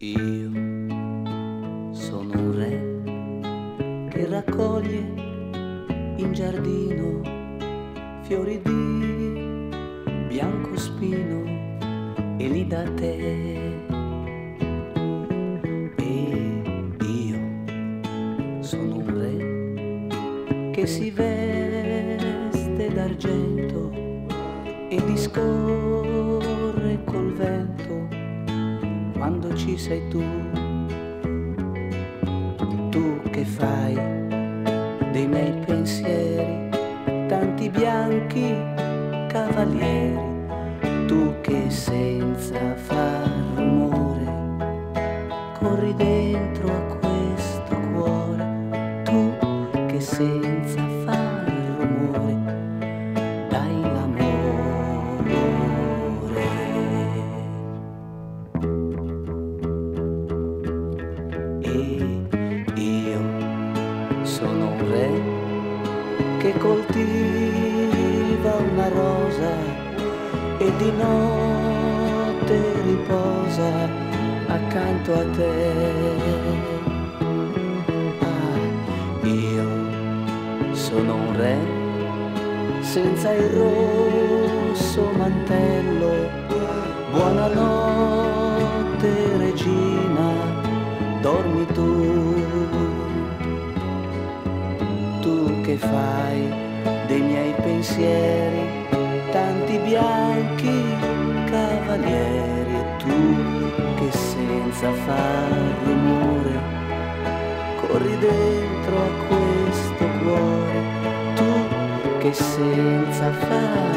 Io sono un re che raccoglie in giardino fiori di biancospino e li dà te. E io sono un re che si veste d'argento e discorre ci sei tu. Tu che fai dei miei pensieri, tanti bianchi cavalieri, tu che senza far re che coltiva una rosa e di notte riposa accanto a te. Ah, io sono un re senza il rosso mantello. Buonanotte regina, dormi tu. Tu che fai dei miei pensieri tanti bianchi cavalieri e tu che senza far rumore corri dentro a questo cuore, tu che senza far